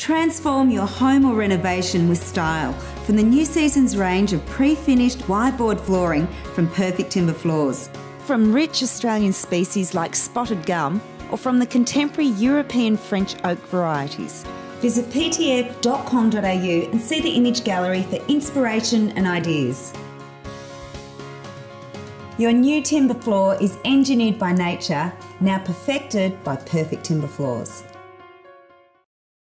Transform your home or renovation with style from the new season's range of pre-finished wide-board flooring from Perfect Timber Floors. From rich Australian species like spotted gum or from the contemporary European French oak varieties. Visit ptf.com.au and see the image gallery for inspiration and ideas. Your new timber floor is engineered by nature, now perfected by Perfect Timber Floors.